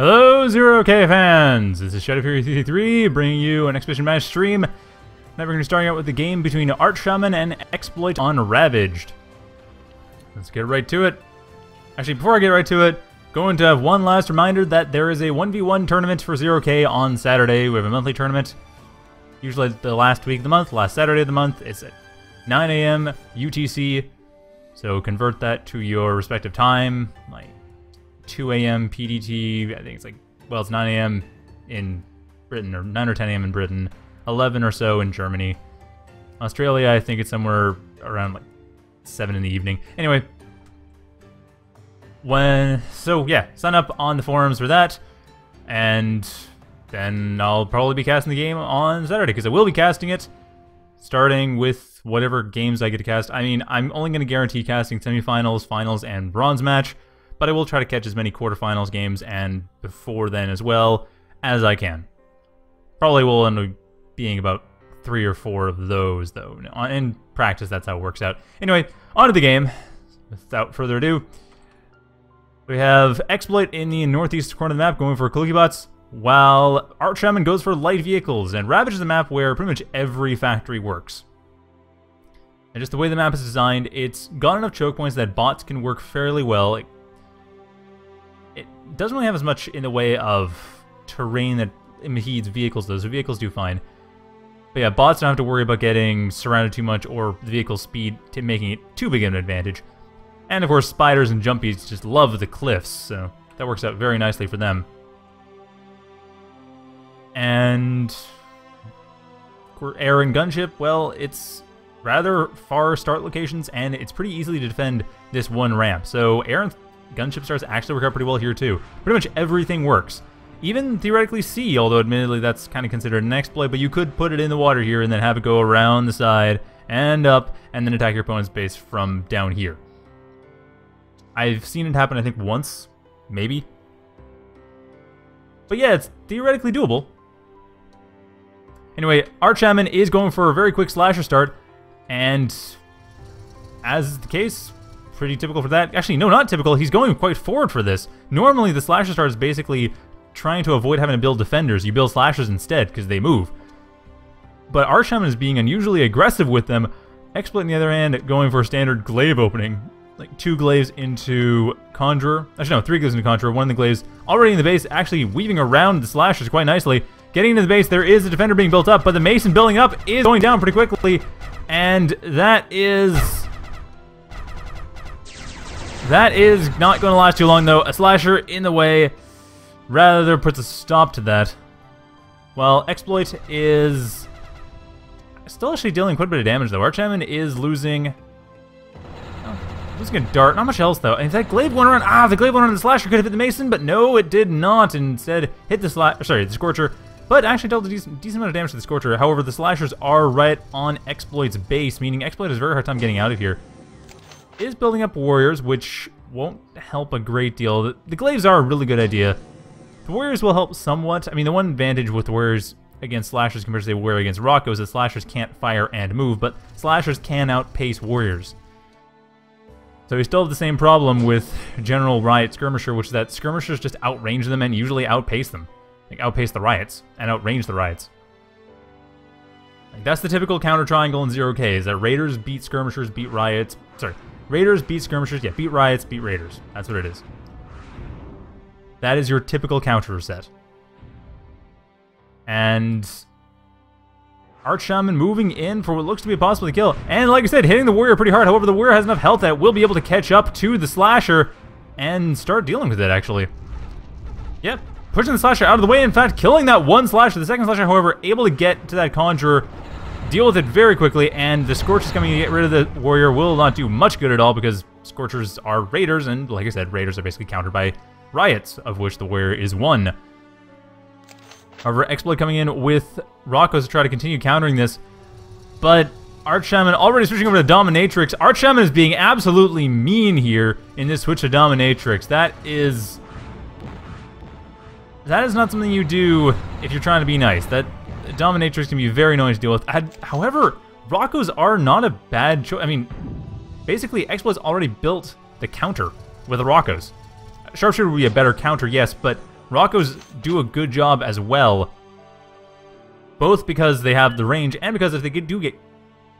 Hello, Zero K fans! This is Shadow Fury 3 bringing you an Expedition Mash stream. Now we're going to be starting out with the game between Arch Shaman and Exploit on Ravaged. Let's get right to it. Actually, before I get right to it, going to have one last reminder that there is a 1v1 tournament for Zero K on Saturday. We have a monthly tournament, usually the last week of the month, last Saturday of the month. It's at 9 a.m. UTC, so convert that to your respective time, 2 a.m. PDT. I think it's like, well, it's 9 a.m. in Britain, or 9 or 10 a.m. in Britain, 11 or so in Germany. Australia, I think it's somewhere around like 7 in the evening. Anyway, when, so yeah, sign up on the forums for that, and then I'll probably be casting the game on Saturday, because I will be casting it, starting with whatever games I get to cast. I mean, I'm only going to guarantee casting semifinals, finals, and bronze match, but I will try to catch as many quarterfinals games and before then as well as I can. Probably will end up being about three or four of those, though. Uh, in practice, that's how it works out. Anyway, on to the game. Without further ado, we have Exploit in the northeast corner of the map going for Cloaky while Arch Shaman goes for light vehicles, and ravages the map where pretty much every factory works. And just the way the map is designed, it's got enough choke points that bots can work fairly well. It doesn't really have as much in the way of terrain that impedes vehicles, though, so vehicles do fine. But yeah, bots don't have to worry about getting surrounded too much or the vehicle speed to making it too big of an advantage. And of course, spiders and jumpies just love the cliffs, so that works out very nicely for them. And air and gunship, well, it's rather far start locations, and it's pretty easily to defend this one ramp. So air and gunship starts actually work out pretty well here too. Pretty much everything works. Even theoretically sea, although admittedly that's kind of considered an exploit, but you could put it in the water here and then have it go around the side and up and then attack your opponent's base from down here. I've seen it happen I think once, maybe. But yeah, it's theoretically doable. Anyway, Shaman is going for a very quick slasher start, and as is the case, pretty typical for that. Actually, no, not typical. He's going quite forward for this. Normally, the slasher start is basically trying to avoid having to build defenders. You build slashers instead, because they move. But Arch Shaman is being unusually aggressive with them. Exploit, on the other hand, going for a standard glaive opening. Like two glaives into Conjurer. Actually, no, three glaives into Conjurer, one of the glaives. Already in the base, actually weaving around the slashers quite nicely. Getting into the base, there is a defender being built up, but the Mason building up is going down pretty quickly. And that is that is not going to last too long, though. A slasher in the way rather puts a stop to that. Well, Exploit is still actually dealing quite a bit of damage, though. Arch Shaman is losing... Oh, losing a dart. Not much else, though. And that glaive went around... Ah, the glaive went around the slasher could have hit the mason, but no, it did not. Instead, hit the slash... Sorry, the scorcher. But actually dealt a decent, decent amount of damage to the Scorcher. However, the Slashers are right on Exploit's base, meaning Exploit has a very hard time getting out of here is building up warriors, which won't help a great deal. The, glaives are a really good idea. The warriors will help somewhat. I mean, the one advantage with warriors against slashers compared to say warrior against Rocko is that slashers can't fire and move, but slashers can outpace warriors. So we still have the same problem with General Riot Skirmisher, which is that skirmishers just outrange them and usually outpace them. Like outpace the riots and outrange the riots. Like that's the typical counter triangle in 0K, is that raiders beat skirmishers, beat riots, sorry, Raiders beat skirmishers. Yeah, beat riots, beat raiders. That's what it is. That is your typical counter set. And Arch Shaman moving in for what looks to be a possible kill. And like I said, hitting the warrior pretty hard. However, the warrior has enough health that will be able to catch up to the slasher and start dealing with it, actually. Yep, pushing the slasher out of the way. In fact, killing that one slasher. The second slasher, however, able to get to that conjurer deal with it very quickly, and the Scorchers coming to get rid of the Warrior will not do much good at all because Scorchers are Raiders, and like I said, Raiders are basically countered by Riots, of which the Warrior is one. However, Exploit coming in with Rockos to try to continue countering this, but Arch Shaman already switching over to Dominatrix. Arch Shaman is being absolutely mean here in this switch to Dominatrix. That is... That is not something you do if you're trying to be nice. That Dominatrix can be very annoying to deal with. However, Rockos are not a bad choice. I mean, basically, Exploit's already built the counter with the Rockos. Sharpshooter would be a better counter, yes, but Rocko's do a good job as well. Both because they have the range and because if they do get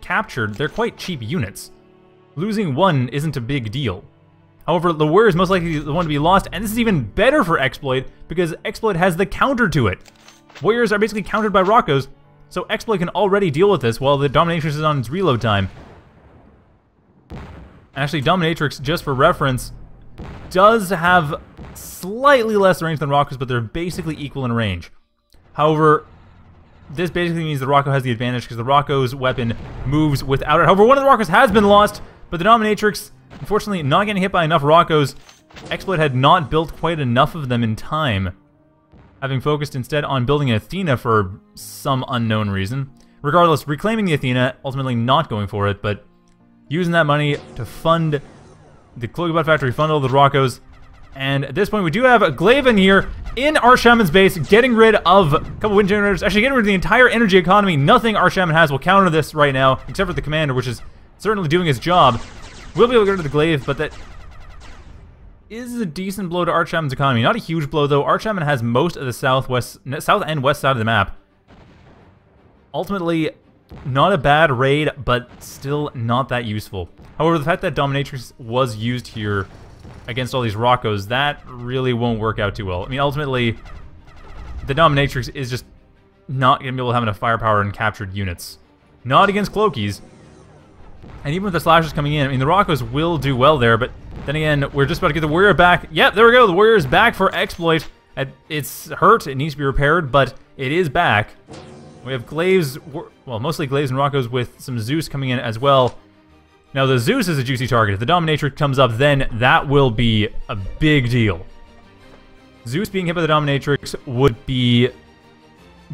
captured, they're quite cheap units. Losing one isn't a big deal. However, the Warrior is most likely the one to be lost, and this is even better for Exploit because Exploit has the counter to it. Warriors are basically countered by Rockos, so Exploit can already deal with this while the Dominatrix is on its reload time. Actually, Dominatrix, just for reference, does have slightly less range than Rockos, but they're basically equal in range. However, this basically means the Rocko has the advantage because the Rocko's weapon moves without it. However, one of the Rockos has been lost, but the Dominatrix, unfortunately, not getting hit by enough Rockos. Exploit had not built quite enough of them in time, having focused instead on building Athena for some unknown reason. Regardless, reclaiming the Athena, ultimately not going for it, but using that money to fund the Cloakbot Factory, fund all the Rockos, and at this point, we do have a Glaven here in our Shaman's base, getting rid of a couple wind generators, actually getting rid of the entire energy economy. Nothing our Shaman has will counter this right now, except for the Commander, which is certainly doing his job. We'll be able to get rid of the Glaive, but that is a decent blow to Archshaman's economy. Not a huge blow, though. Archshaman has most of the southwest, south and west side of the map. Ultimately, not a bad raid, but still not that useful. However, the fact that Dominatrix was used here against all these Rockos, that really won't work out too well. I mean, ultimately, the Dominatrix is just not going to be able to have enough firepower and captured units. Not against Cloakies. And even with the Slashers coming in, I mean, the Rockos will do well there, but then again, we're just about to get the Warrior back. Yep, there we go. The Warrior is back for Exploit. It's hurt. It needs to be repaired, but it is back. We have Glaives, well, mostly Glaives and Rockos with some Zeus coming in as well. Now, the Zeus is a juicy target. If the Dominatrix comes up, then that will be a big deal. Zeus being hit by the Dominatrix would be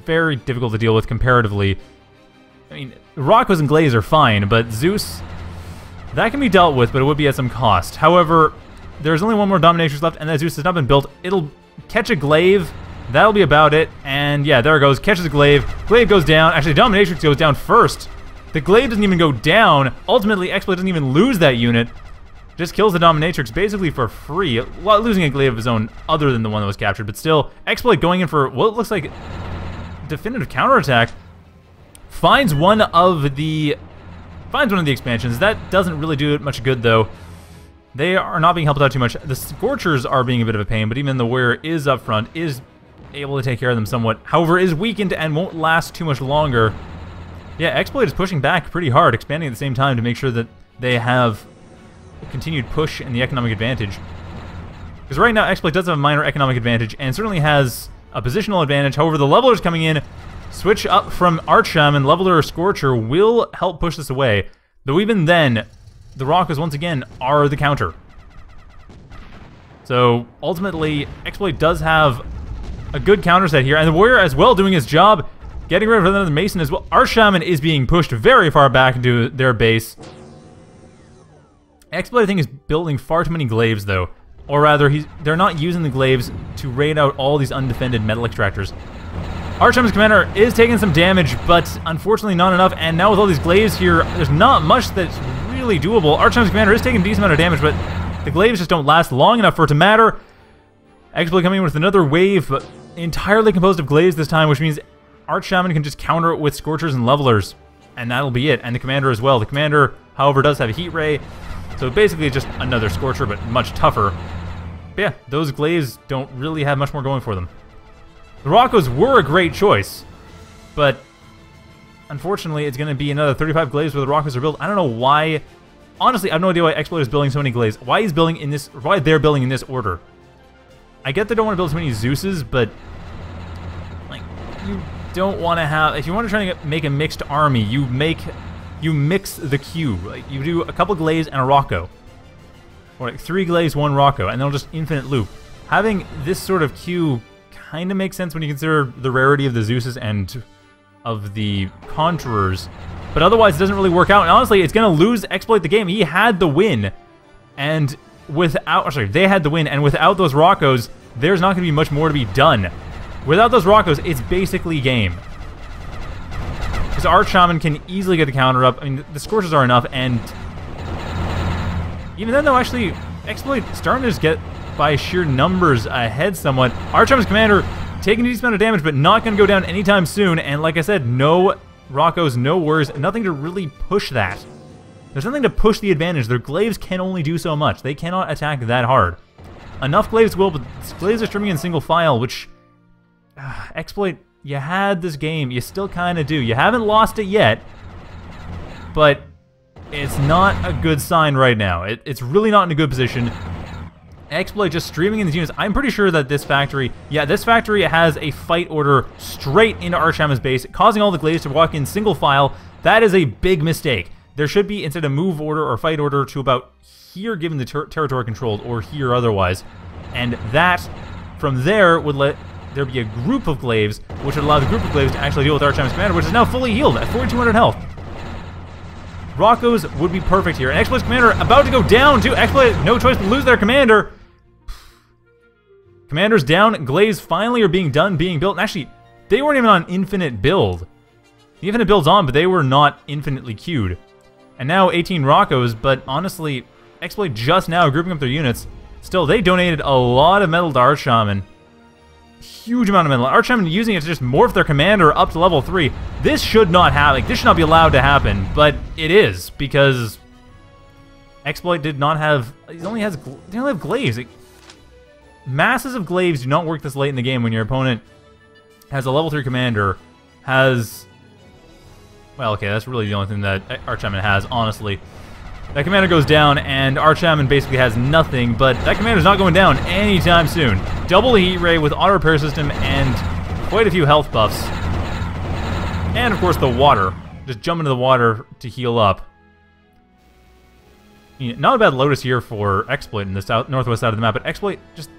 very difficult to deal with comparatively. I mean, Rockos and Glaives are fine, but Zeus, that can be dealt with, but it would be at some cost. However, there's only one more Dominatrix left, and that Zeus has not been built. It'll catch a Glaive, that'll be about it, and yeah, there it goes, catches a Glaive. Glaive goes down, actually Dominatrix goes down first, the Glaive doesn't even go down. Ultimately, Exploit doesn't even lose that unit. Just kills the Dominatrix basically for free, while losing a Glaive of his own other than the one that was captured. But still, Exploit going in for what looks like definitive counterattack. Finds one of the finds one of the expansions. That doesn't really do it much good though. They are not being helped out too much. The Scorchers are being a bit of a pain, but even the Warrior is up front, is able to take care of them somewhat. However, is weakened and won't last too much longer. Yeah, Exploit is pushing back pretty hard, expanding at the same time to make sure that they have a continued push and the economic advantage. Because right now, Exploit does have a minor economic advantage, and certainly has a positional advantage. However, the Levelers coming in, switch up from Archshaman, Leveler or Scorcher will help push this away. Though even then, the Rockos, once again, are the counter. So, ultimately, Exploit does have a good counter set here, and the Warrior as well doing his job, Getting rid of another Mason as well. Our Shaman is being pushed very far back into their base. Exploit, I think, is building far too many glaives, though. Or rather, he's, they're not using the glaives to raid out all these undefended metal extractors. Archshaman's commander is taking some damage, but unfortunately not enough. And now with all these glaives here, there's not much that's really doable. Archshaman's commander is taking a decent amount of damage, but the glaives just don't last long enough for it to matter. Exploit coming in with another wave, but entirely composed of glaives this time, which means Arch Shaman can just counter it with Scorchers and Levelers, and that'll be it. And the Commander as well. The Commander, however, does have a Heat Ray, so basically just another Scorcher, but much tougher. But yeah, those Glaives don't really have much more going for them. The Rockos were a great choice, but unfortunately it's going to be another 35 Glaives where the Rockos are built. I don't know why. Honestly, I have no idea why Exploit is building so many Glaives. Why he's building in this, why they're building in this order. I get they don't want to build so many Zeuses, but like you don't want to have, if you want to try to make a mixed army, you make, you mix the queue. Like you do a couple Glaives and a Rocko. Or like three Glaives, one Rocko, and they'll just infinite loop. Having this sort of queue kind of makes sense when you consider the rarity of the Zeuses and of the Conjurers. But otherwise, it doesn't really work out. And honestly, it's going to lose Exploit the game. He had the win. And without, oh, sorry, they had the win. And without those Rockos, there's not going to be much more to be done. Without those Rockos, it's basically game. Because Arch Shaman can easily get the counter up. I mean, the Scorchers are enough, and even then, though, actually, Exploit starting to just get by sheer numbers ahead somewhat. Arch Shaman's commander taking a decent amount of damage, but not going to go down anytime soon. And like I said, no Rocko's, no worries, nothing to really push that. There's nothing to push the advantage. Their glaives can only do so much. They cannot attack that hard. Enough glaives will, but glaives are streaming in single file, which... Uh, exploit, you had this game. You still kind of do. You haven't lost it yet, but it's not a good sign right now. It, it's really not in a good position. Exploit just streaming in these units. I'm pretty sure that this factory, yeah, this factory has a fight order straight into Arch Shaman's base, causing all the glaives to walk in single file. That is a big mistake. There should be, instead of move order or fight order, to about here given the ter territory controlled, or here otherwise. And that, from there, would let there be a group of glaives, which would allow the group of glaives to actually deal with Arch Shaman's commander, which is now fully healed at 4200 health. Rocko's would be perfect here. And Exploit's commander about to go down, too. Exploit, no choice but lose their commander. Commander's down. Glaives finally are being done, being built. And actually, they weren't even on infinite build. The infinite build's on, but they were not infinitely queued. And now 18 Rockos, but honestly, Exploit just now grouping up their units. Still, they donated a lot of metal to Arch Shaman huge amount of metal. Arch Shaman using it to just morph their commander up to level 3. This should not happen. Like, this should not be allowed to happen, but it is, because Exploit did not have... He only has... They only have. It, masses of glaives do not work this late in the game when your opponent has a level 3 commander, has... Well, okay, that's really the only thing that Arch Shaman has, honestly. That commander goes down, and Arch Shaman basically has nothing, but that commander's not going down anytime soon. Double heat ray with auto repair system and quite a few health buffs. And, of course, the water. Just jump into the water to heal up. Not a bad Lotus here for Exploit in the south northwest side of the map, but Exploit just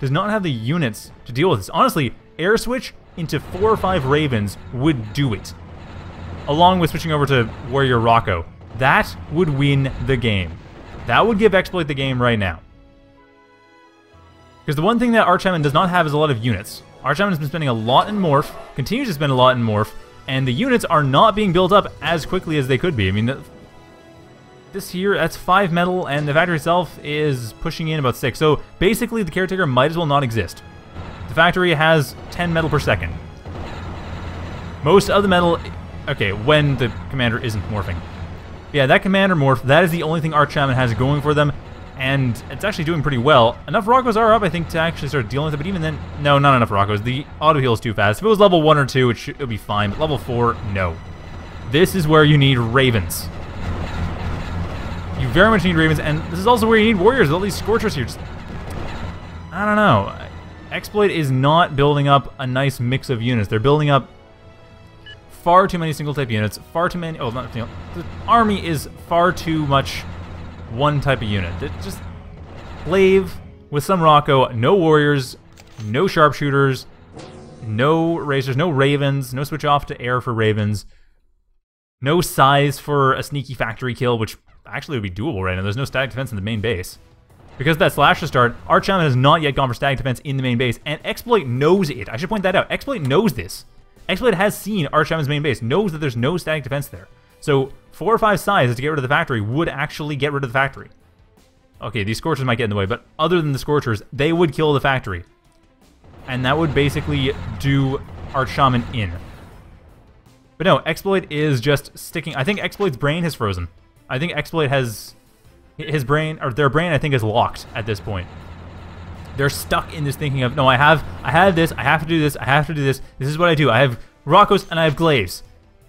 does not have the units to deal with this. Honestly, Air Switch into four or five Ravens would do it. Along with switching over to Warrior Rocko. That would win the game. That would give Exploit the game right now. Because the one thing that Arch Shaman does not have is a lot of units. Arch Shaman has been spending a lot in Morph, continues to spend a lot in Morph, and the units are not being built up as quickly as they could be. I mean, this here, that's 5 metal, and the factory itself is pushing in about 6. So basically, the Caretaker might as well not exist. The factory has 10 metal per second. Most of the metal... Okay, when the commander isn't morphing. Yeah, that Commander Morph, that is the only thing Arch Shaman has going for them, and it's actually doing pretty well. Enough Rockos are up, I think, to actually start dealing with it, but even then, no, not enough Rockos. The auto heal is too fast. If it was level 1 or 2, it should be fine, but level 4, no. This is where you need Ravens. You very much need Ravens, and this is also where you need Warriors, all these Scorchers here. Just, I don't know. Exploit is not building up a nice mix of units. They're building up far too many single type units, far too many, oh, not, you know, the army is far too much one type of unit. It just, Glaive with some Rocko, no warriors, no sharpshooters, no racers, no ravens, no switch off to air for ravens, no Scythes for a sneaky factory kill, which actually would be doable right now. There's no static defense in the main base. Because that slash to start, Arch Shaman has not yet gone for static defense in the main base, and Exploit knows it. I should point that out. Exploit knows this. Exploit has seen Arch Shaman's main base, knows that there's no static defense there. So four or five Scythes to get rid of the factory would actually get rid of the factory. Okay, these Scorchers might get in the way, but other than the Scorchers, they would kill the factory. And that would basically do Arch Shaman in. But no, Exploit is just sticking... I think Exploit's brain has frozen. I think Exploit has... His brain, or their brain, I think, is locked at this point. They're stuck in this thinking of, no, I have, I have this, I have to do this, I have to do this. This is what I do. I have Rockos and I have Glaives.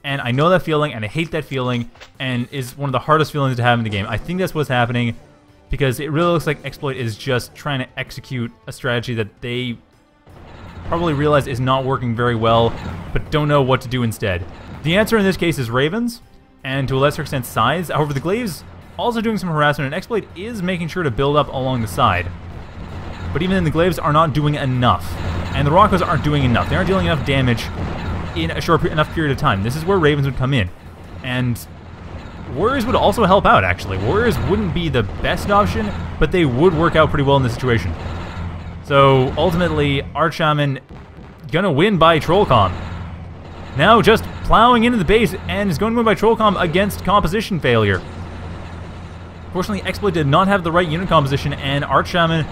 And I know that feeling, and I hate that feeling, and is one of the hardest feelings to have in the game. I think that's what's happening, because it really looks like Exploit is just trying to execute a strategy that they probably realize is not working very well, but don't know what to do instead. The answer in this case is Ravens, and to a lesser extent Scythes. However, the Glaives also doing some harassment, and Exploit is making sure to build up along the side. But even then, the Glaives are not doing enough. And the Rockos aren't doing enough. They aren't dealing enough damage in a short enough period of time. This is where Ravens would come in. And Warriors would also help out, actually. Warriors wouldn't be the best option, but they would work out pretty well in this situation. So, ultimately, Arch Shaman gonna win by Trollcom. Now just plowing into the base and is going to win by Trollcom against composition failure. Fortunately, Exploit did not have the right unit composition, and Art Arch Shaman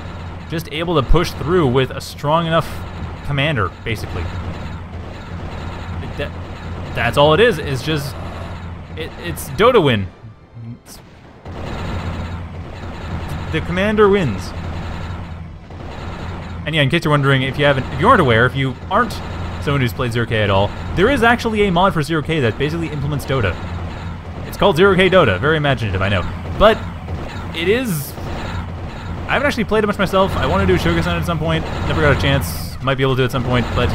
just able to push through with a strong enough commander, basically. That, that's all it is. It's just it, it's Dota win. It's, the commander wins. And yeah, in case you're wondering, if you haven't, if you aren't aware, if you aren't someone who's played Zero K at all, there is actually a mod for Zero K that basically implements Dota. It's called Zero K Dota. Very imaginative, I know, but it is. I haven't actually played it much myself. I want to do a Shogasan at some point. Never got a chance. Might be able to do it at some point, but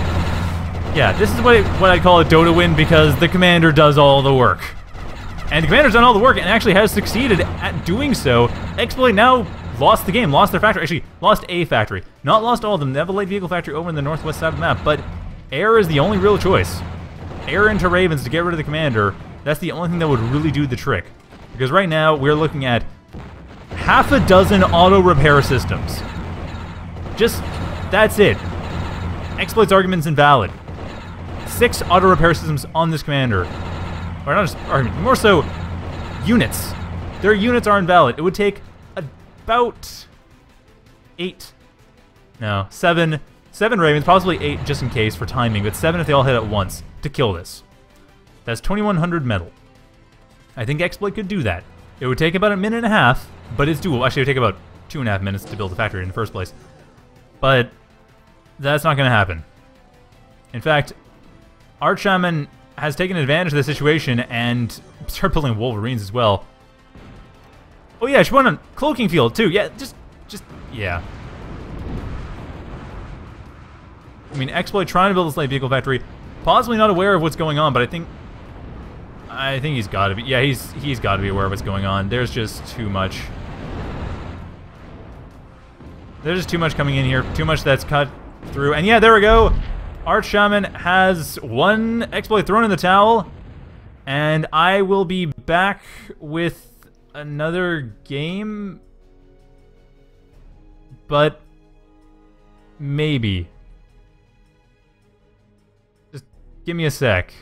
yeah, this is what, it, what I'd call a Dota win because the commander does all the work. And the commander's done all the work and actually has succeeded at doing so. Exploit now lost the game, lost their factory. Actually, lost a factory. Not lost all of them. They have a light vehicle factory over in the northwest side of the map, but air is the only real choice. Air into Ravens to get rid of the commander. That's the only thing that would really do the trick. Because right now, we're looking at half a dozen auto repair systems. Just, that's it. Exploit's argument's invalid. Six auto repair systems on this commander. Or not just argument, more so units. Their units are invalid. It would take about eight, no, seven, seven Ravens, possibly eight just in case for timing, but seven if they all hit at once to kill this. That's 2100 metal. I think Exploit could do that. It would take about a minute and a half, but it's doable. Actually, it would take about two and a half minutes to build the factory in the first place. But that's not going to happen. In fact, Arch Shaman has taken advantage of the situation and started building Wolverines as well. Oh yeah, she went on Cloaking Field too. Yeah, just, just, yeah. I mean, Exploit trying to build this light vehicle factory, possibly not aware of what's going on, but I think, I think he's got to be. Yeah, he's he's got to be aware of what's going on. There's just too much. There's just too much coming in here. Too much that's cut through. And yeah, there we go. Arch Shaman has won exploit thrown in the towel. And I will be back with another game, but maybe. Give me a sec.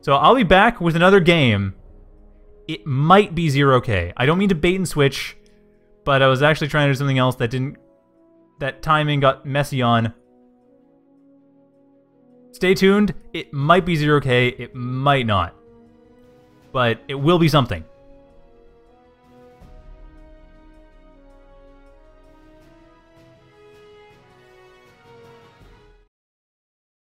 So I'll be back with another game. It might be 0K. I don't mean to bait and switch, but I was actually trying to do something else that didn't... That timing got messy on. Stay tuned. It might be 0K. It might not but it will be something.